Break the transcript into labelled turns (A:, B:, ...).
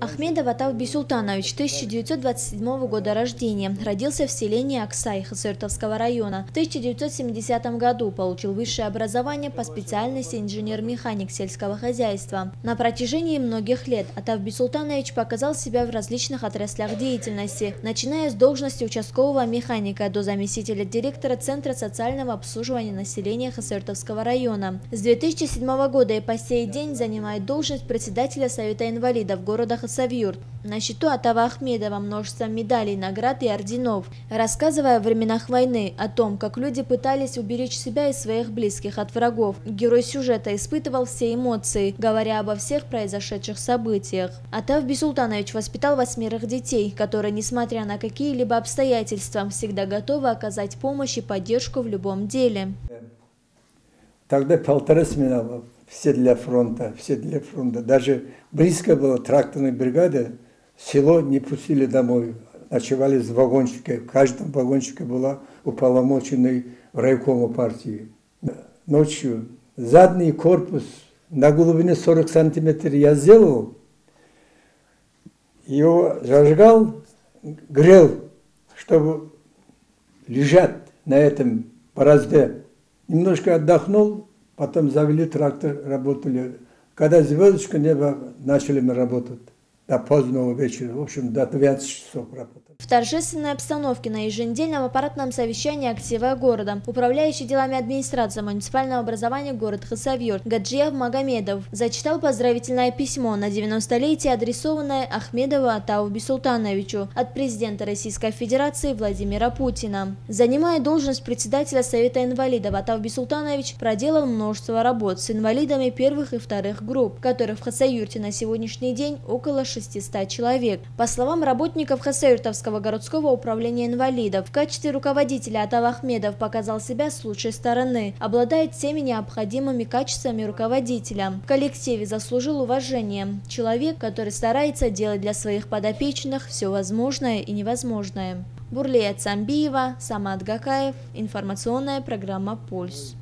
A: Ахмедов Атав Бисултанович, 1927 года рождения, родился в селении Аксай Хасыртовского района. В 1970 году получил высшее образование по специальности инженер-механик сельского хозяйства. На протяжении многих лет Атав Бисултанович показал себя в различных отраслях деятельности, начиная с должности участкового механика до заместителя директора Центра социального обслуживания населения Хасыртовского района. С 2007 года и по сей день занимает должность председателя Совета инвалидов города Хасавюрт. На счету Атава Ахмедова множество медалей, наград и орденов, рассказывая о временах войны, о том, как люди пытались уберечь себя и своих близких от врагов. Герой сюжета испытывал все эмоции, говоря обо всех произошедших событиях. Атав Бисултанович воспитал восьмерых детей, которые, несмотря на какие-либо обстоятельства, всегда готовы оказать помощь и поддержку в любом деле.
B: Тогда полтора смена все для фронта, все для фронта. Даже близко была тракторная бригада, село не пустили домой. Ночевали в вагончике. В каждом вагончике была уполномоченный в райкому партии. Ночью задний корпус на глубине 40 сантиметров я сделал, его зажигал, грел, чтобы лежать на этом борозде. Немножко отдохнул, Потом завели трактор, работали. Когда звездочка неба, начали мы работать до позднего вечера. В общем, до 12 часов работали.
A: В торжественной обстановке на еженедельном аппаратном совещании актива города, управляющий делами администрации муниципального образования город Хасавюр Гаджиев Магомедов зачитал поздравительное письмо на 90-летие, адресованное Ахмедову Атау Бисултановичу от президента Российской Федерации Владимира Путина. Занимая должность председателя Совета инвалидов, Атау Бисултанович проделал множество работ с инвалидами первых и вторых групп, которых в Хасавюрте на сегодняшний день около 600 человек. По словам работников Хасавюртовского Московского городского управления инвалидов. В качестве руководителя Атал Ахмедов показал себя с лучшей стороны, обладает всеми необходимыми качествами руководителя. В коллективе заслужил уважение. Человек, который старается делать для своих подопечных все возможное и невозможное. Бурлея Цамбиева, Самат Гакаев, информационная программа «Пульс».